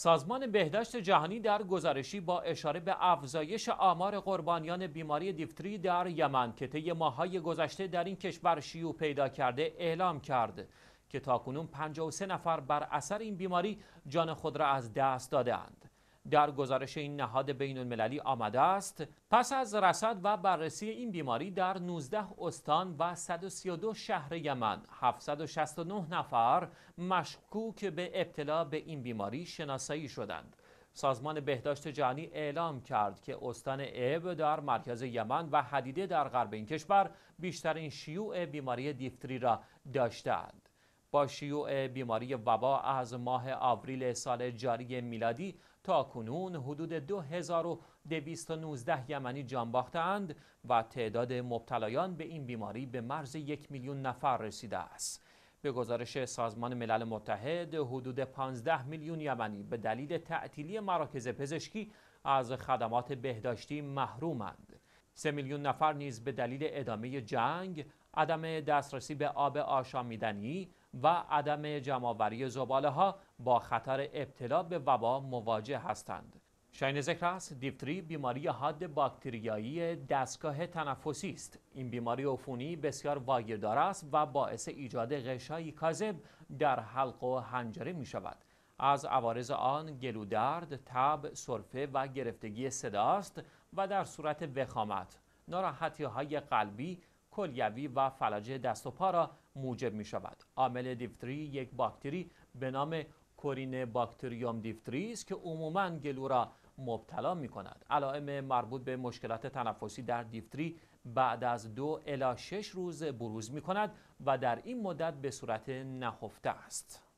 سازمان بهداشت جهانی در گزارشی با اشاره به افزایش آمار قربانیان بیماری دیفتری در یمن که طی ماههای گذشته در این کشور شیوع پیدا کرده اعلام کرد که تاکنون 53 نفر بر اثر این بیماری جان خود را از دست دادهاند. در گزارش این نهاد بین المللی آمده است. پس از رصد و بررسی این بیماری در 19 استان و 132 شهر یمن 769 نفر مشکوک به ابتلا به این بیماری شناسایی شدند. سازمان بهداشت جهانی اعلام کرد که استان اب در مرکز یمن و حدیده در غرب این کشور بیشترین شیوع بیماری دیفتری را داشتند. با شیوع بیماری وبا از ماه آوریل سال جاری میلادی تا کنون حدود 2219 یمنی جان باختند و تعداد مبتلایان به این بیماری به مرز یک میلیون نفر رسیده است. به گزارش سازمان ملل متحد حدود 15 میلیون یمنی به دلیل تعطیلی مراکز پزشکی از خدمات بهداشتی محرومند. سه میلیون نفر نیز به دلیل ادامه جنگ، عدم دسترسی به آب آشامیدنی و عدم جمعآوری زباله ها با خطر ابتلا به وبا مواجه هستند. شاین ذکر است دیفتری بیماری حاد باکتریایی دستگاه تنفسی است این بیماری عفونی بسیار واگیردار است و باعث ایجاد غشایی کاذب در حلق و حنجره می شود از عوارض آن گلودرد، تب، سرفه و گرفتگی صداست و در صورت وخامت ناراحتی های قلبی کلیوی و فلج دست و پا را موجب می شود. عامل دیفتری یک باکتری به نام Corynebacterium diphtheriae است که عموما گلو را مبتلا می کند. علائم مربوط به مشکلات تنفسی در دیفتری بعد از دو الی شش روز بروز می کند و در این مدت به صورت نهفته است.